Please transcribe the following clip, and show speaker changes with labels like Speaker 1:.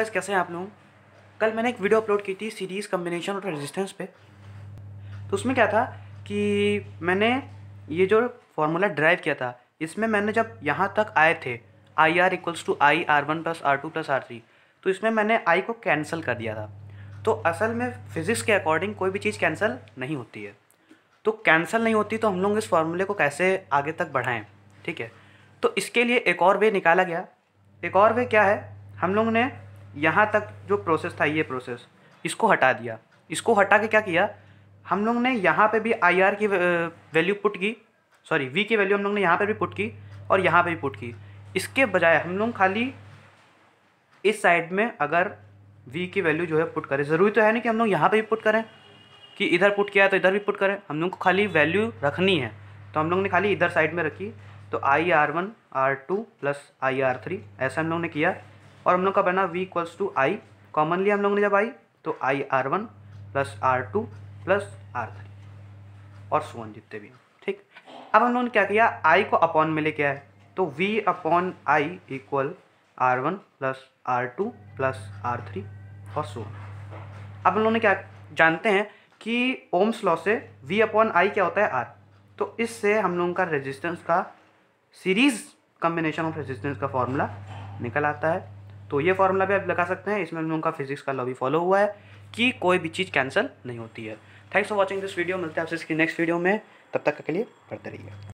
Speaker 1: guys, कैसे हैं आप लोग? कल मैंने एक वीडियो अपलोड की थी सीरीज़ कम्बिनेशन और रेजिस्टेंस पे। तो उसमें क्या था कि मैंने ये जो फार्मूला ड्राइव किया था इसमें मैंने जब यहाँ तक आए थे I R equals to I R one plus R two plus R three तो इसमें मैंने आई को कैंसिल कर दिया था। तो असल में फिज़िक्स के अकॉर्डिंग कोई भी चीज़ कैंसिल नहीं होती है। तो कैंसिल नहीं होती तो हम लोग इस फार्मूले को कैसे आगे तक बढ़ाएँ? ठीक है? तो इसके लिए एक और वे निकाला गया। एक और वे क्या है? हम लोग ने यहाँ तक जो प्रोसेस था, ये प्रोसेस इसको हटा दिया। इसको हटा के क्या किया? हम लोग ने यहाँ पे भी आई आर की वैल्यू पुट की सॉरी वी की वैल्यू हम लोग ने यहाँ पे भी पुट की और यहाँ पे भी पुट की। इसके बजाय हम लोग खाली इस साइड में अगर वी की वैल्यू जो है पुट करें। ज़रूरी तो है ना कि हम लोग यहाँ पे भी पुट करें कि इधर पुट किया तो इधर भी पुट करें। हम लोग को खाली वैल्यू रखनी है। तो हम लोग ने खाली इधर साइड में रखी। तो I R one R two plus I R three ऐसा हम लोग ने किया। और हम लोग का बना V equals to I commonly हम लोग ने जब आई तो I R one plus R two plus R three और सोन जितने भी ठीक? अब हम लोगों ने क्या किया? आई को अपॉन में लेके आए। तो V upon I equal R one plus R two plus R three और सो अब हम लोगों ने क्या जानते हैं कि ओम्स लॉ से वी अपॉन आई क्या होता है? आर तो इससे हम लोगों का रेजिस्टेंस का सीरीज़ कम्बिनेशन ऑफ़ रेजिस्टेंस का फॉर्मूला निकल आता है। तो ये फार्मूला भी आप लगा सकते हैं। इसमें हम फिजिक्स का लॉ भी फॉलो हुआ है कि कोई भी चीज़ कैंसिल नहीं होती है। Thanks for watching this video मिलते हैं आपसे इसकी नेक्स्ट वीडियो में। तब तक के लिए पढ़ते रहिए।